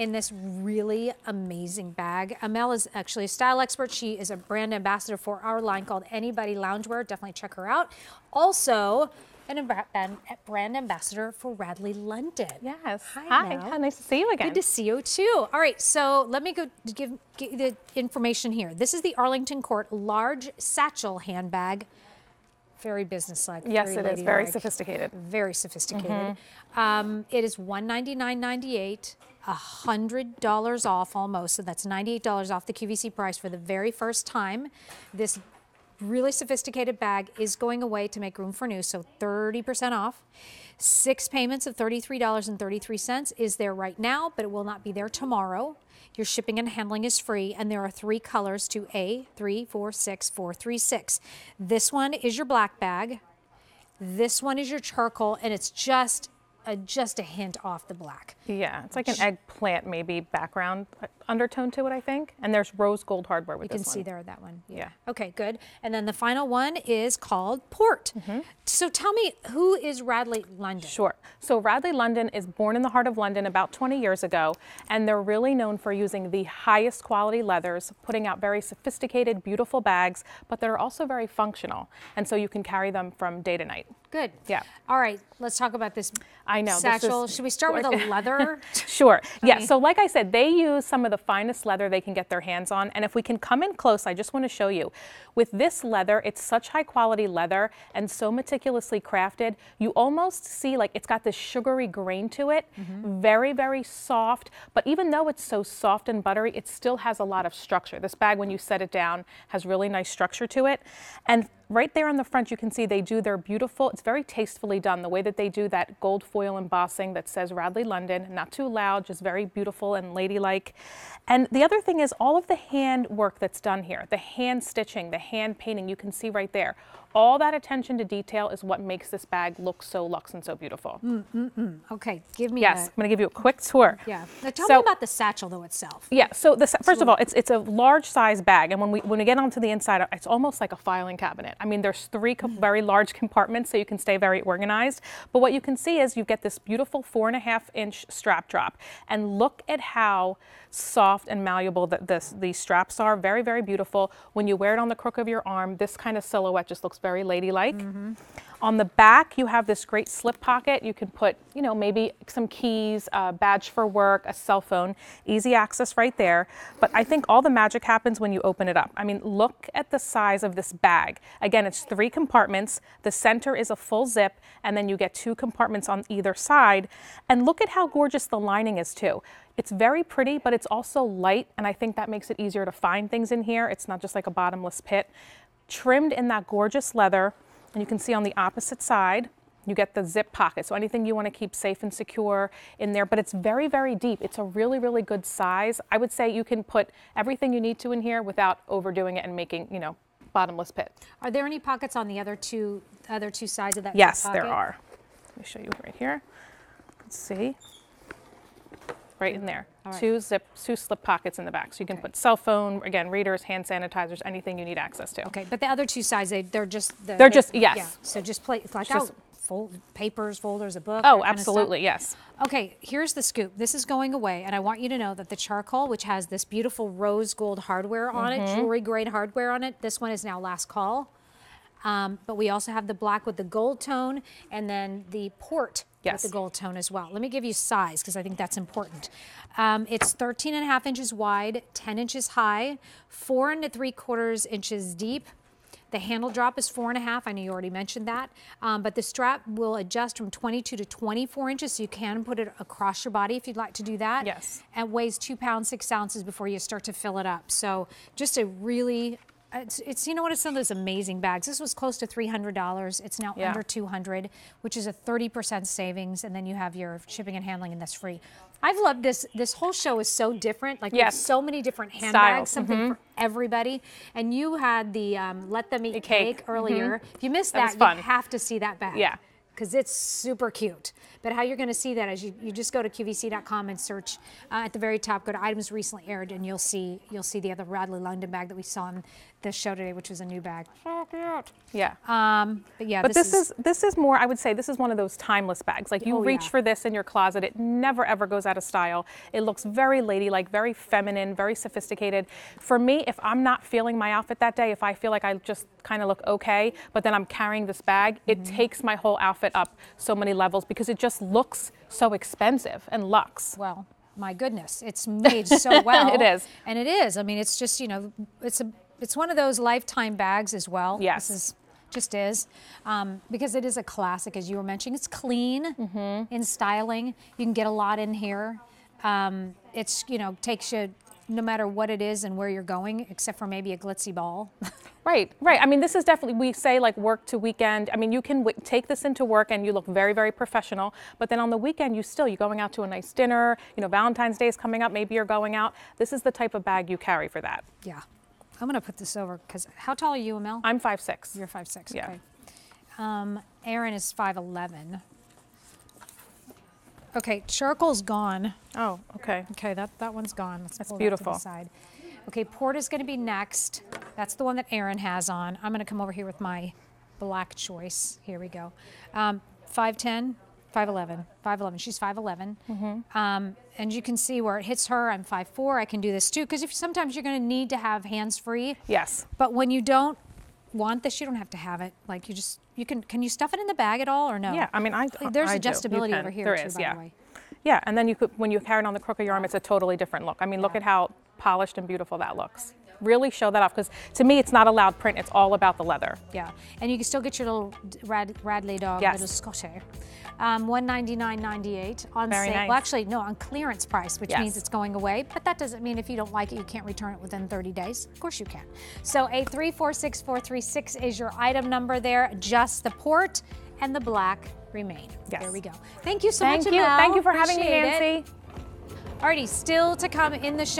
in this really amazing bag. Amel is actually a style expert. She is a brand ambassador for our line called Anybody Loungewear. Definitely check her out. Also, an amb- brand ambassador for Radley London. Yes. Hi. Hi. Mel. Nice to see you again. Good to see you too. All right, so let me go give, give the information here. This is the Arlington Court large satchel handbag. Very businesslike. yes, very it is very sophisticated. Very sophisticated. Mm-hmm. Um, it is $199.98, $100 off almost. So that's $98 off the QVC price for the very first time. This really sophisticated bag is going away to make room for new, so 30% off. Six payments of $33.33 is there right now, but it will not be there tomorrow. Your shipping and handling is free, and there are three colors to A346436. This one is your black bag. This one is your charcoal, and it's just a, just a hint off the black. Yeah, it's like an eggplant maybe background undertone to it, I think. And there's rose gold hardware with You this can see there that one. Yeah. Okay, good. And then the final one is called Port. Mm-hmm. So tell me, who is Radley London? Sure. So Radley London is born in the heart of London about 20 years ago, and they're really known for using the highest quality leathers, putting out very sophisticated, beautiful bags, but that are also very functional. And so you can carry them from day to night. Good. Yeah. All right, let's talk about this. I know, this Satchel. is Should we start with a leather? Sure. Yeah. So, like I said, they use some of the finest leather they can get their hands on. And if we can come in close, I just want to show you. With this leather, it's such high quality leather and so meticulously crafted. You almost see like it's got this sugary grain to it. Mm-hmm. Very, very soft. But even though it's so soft and buttery, it still has a lot of structure. This bag, when you set it down, has really nice structure to it. And right there on the front, you can see they do their beautiful, it's very tastefully done. The way that they do that gold foil embossing that says Radley London, not too loud, just very beautiful and ladylike. And the other thing is all of the hand work that's done here, the hand stitching, the hand painting, you can see right there. All that attention to detail is what makes this bag look so luxe and so beautiful. Mm, mm, mm. okay, give me Yes, a. I'm going to give you a quick tour. Yeah. Now tell So- me about the satchel though itself. Yeah. So the, first of all, it's it's a large size bag, and when we when we get onto the inside, it's almost like a filing cabinet. I mean, there's three co- very large compartments, so you can stay very organized. But what you can see is you get this beautiful four and a half inch strap drop, and look at how soft and malleable that this these straps are. Very very beautiful. When you wear it on the crook of your arm, this kind of silhouette just looks very ladylike. Mm-hmm. On the back, you have this great slip pocket. You can put, you know, maybe some keys, a badge for work, a cell phone, easy access right there. But I think all the magic happens when you open it up. I mean, look at the size of this bag. Again, it's three compartments. The center is a full zip, and then you get two compartments on either side. And look at how gorgeous the lining is, too. It's very pretty, but it's also light, and I think that makes it easier to find things in here. It's not just like a bottomless pit. Trimmed in that gorgeous leather. And you can see on the opposite side, you get the zip pocket. So anything you want to keep safe and secure in there, but it's very, very deep. It's a really, really good size. I would say you can put everything you need to in here without overdoing it and making, you know, bottomless pit. Are there any pockets on the other two other two sides of that? Yes, there are. Let me show you right here. Let's see. Right in there. Right. Two zip, two slip pockets in the back. So you can put cell phone, again, readers, hand sanitizers, anything you need access to. Okay, but the other two sides, they, they're just the, They're they- just- yes. Yeah, so just play like Just- out fold, papers, folders, a book. Oh, that kind of absolutely, yes. Okay, here's the scoop. This is going away, and I want you to know that the charcoal, which has this beautiful rose gold hardware on Mm-hmm. it, jewelry grade hardware on it, this one is now last call. Um, but we also have the black with the gold tone, and then the port Yes. with the gold tone as well. Let me give you size because I think that's important. Um, it's 13 and a half inches wide, 10 inches high, four and three quarters inches deep. The handle drop is four and a half. I know you already mentioned that. Um, but the strap will adjust from 22 to 24 inches, so you can put it across your body if you'd like to do that. Yes. And weighs two pounds, six ounces before you start to fill it up. So just a really, it's, it's you know what, it's one of those amazing bags. This was close to $300. It's now Yeah. under 200 which is a 30% savings. And then you have your shipping and handling, and that's free. I've loved this. This whole show is so different. Like, Yes. there's so many different handbags, Styles, something for everybody. And you had the um, Let Them Eat cake. Cake, earlier. If you missed That that, you have to see that bag. Yeah. Because it's super cute. But how you're going to see that is you, you just go to qvc.com and search uh, at the very top, go to items recently aired, and you'll see you'll see the other Radley London bag that we saw in the show today, which was a new bag. So cute. Yeah. Um, but yeah, But this, is, this is more. I would say this is one of those timeless bags. Like you Oh, reach yeah. for this in your closet, it never ever goes out of style. It looks very ladylike, very feminine, very sophisticated. For me, if I'm not feeling my outfit that day, if I feel like I just kind of look okay, but then I'm carrying this bag, it Mm-hmm. takes my whole outfit up so many levels because it just looks so expensive and luxe. well, my goodness, it's made so well. It is. and it is. I mean, it's just you know, it's a it's one of those lifetime bags as well. Yes. this is just is um, because it is a classic, as you were mentioning. It's clean Mm-hmm. in styling. You can get a lot in here. Um, it's you know takes you no matter what it is and where you're going, except for maybe a glitzy ball. Right, right. I mean, this is definitely, we say like work to weekend. I mean, you can w- take this into work and you look very, very professional. But then on the weekend, you still, you're going out to a nice dinner, you know, Valentine's Day is coming up, maybe you're going out. This is the type of bag you carry for that. yeah, I'm gonna put this over because how tall are you, Amel? I'm 5'6. You're five six. Yeah. Okay. Um, Aaron is five eleven. Okay, charcoal's gone. Oh, okay. Okay, that, that one's gone. Let's That's pull that to beautiful. the side. Okay, Porta's going to be next. That's the one that Aaron has on. I'm going to come over here with my black choice. Here we go. Um, 5'10", 5'11", 5'11". She's 5'11". Mm-hmm. Um, and you can see where it hits her. I'm 5'4". I can do this too because if sometimes you're going to need to have hands free. Yes. But when you don't want this, you don't have to have it. Like you just you can can you stuff it in the bag at all or no? Yeah, I mean, I there's I adjustability over here There too, is, by yeah. the way. Yeah, and then you could, when you carry it on the crook of your arm, it's a totally different look. I mean, look at how polished and beautiful that looks. Really show that off because to me, it's not a loud print. It's all about the leather. Yeah, and you can still get your little Rad, Radley dog, Yes. little Scotty. Um, One ninety nine ninety eight on Very sale. nice. Well, actually, no, on clearance price, which means it's going away. But that doesn't mean if you don't like it, you can't return it within thirty days. Of course, you can. So eight three four six four three six is your item number there. Just the port and the black remain. Yes. There we go. Thank you so Thank much, you. Amel. Thank you for having me, Appreciate it. Nancy. Alrighty, still to come in the show.